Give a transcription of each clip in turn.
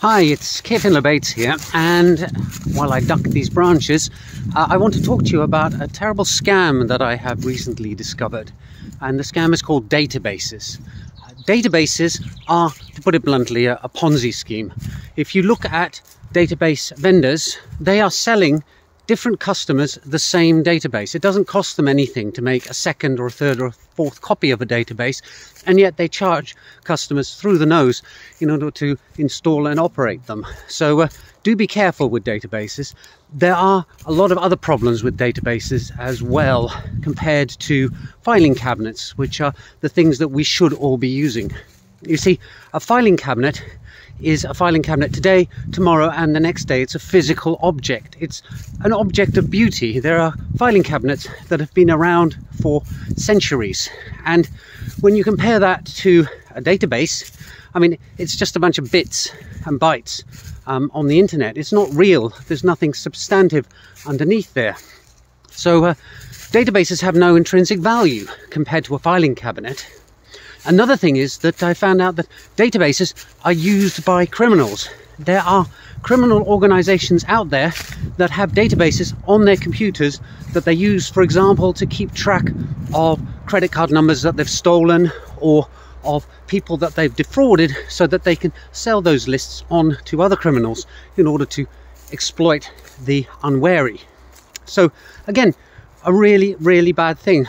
Hi, it's Kevin Bates here, and while I duck these branches, uh, I want to talk to you about a terrible scam that I have recently discovered. And the scam is called databases. Uh, databases are, to put it bluntly, a, a Ponzi scheme. If you look at database vendors, they are selling different customers the same database. It doesn't cost them anything to make a second or a third or a fourth copy of a database, and yet they charge customers through the nose in order to install and operate them. So uh, do be careful with databases. There are a lot of other problems with databases as well compared to filing cabinets, which are the things that we should all be using. You see, a filing cabinet is a filing cabinet today, tomorrow, and the next day. It's a physical object. It's an object of beauty. There are filing cabinets that have been around for centuries. And when you compare that to a database, I mean, it's just a bunch of bits and bytes um, on the internet. It's not real. There's nothing substantive underneath there. So uh, databases have no intrinsic value compared to a filing cabinet. Another thing is that I found out that databases are used by criminals. There are criminal organizations out there that have databases on their computers that they use, for example, to keep track of credit card numbers that they've stolen or of people that they've defrauded so that they can sell those lists on to other criminals in order to exploit the unwary. So, again, a really, really bad thing.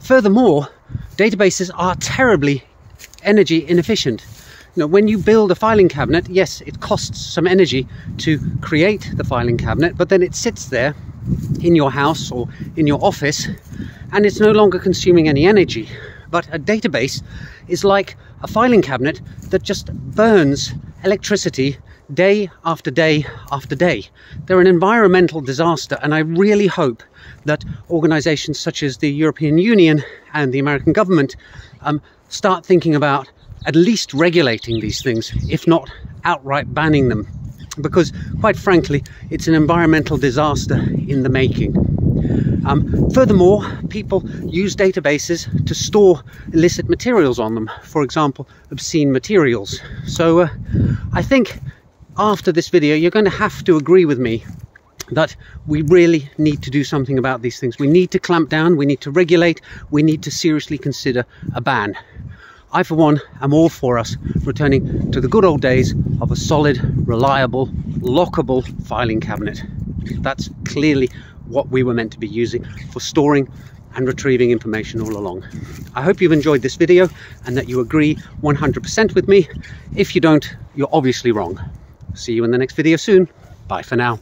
Furthermore, databases are terribly energy inefficient. You know, when you build a filing cabinet, yes, it costs some energy to create the filing cabinet, but then it sits there in your house or in your office and it's no longer consuming any energy. But a database is like a filing cabinet that just burns electricity day after day after day. They're an environmental disaster, and I really hope that organizations such as the European Union and the American government um, start thinking about at least regulating these things, if not outright banning them. Because, quite frankly, it's an environmental disaster in the making. Um, furthermore, people use databases to store illicit materials on them, for example, obscene materials. So uh, I think after this video, you're going to have to agree with me that we really need to do something about these things. We need to clamp down, we need to regulate, we need to seriously consider a ban. I, for one, am all for us returning to the good old days of a solid, reliable, lockable filing cabinet. That's clearly what we were meant to be using for storing and retrieving information all along. I hope you've enjoyed this video and that you agree 100% with me. If you don't, you're obviously wrong. See you in the next video soon. Bye for now.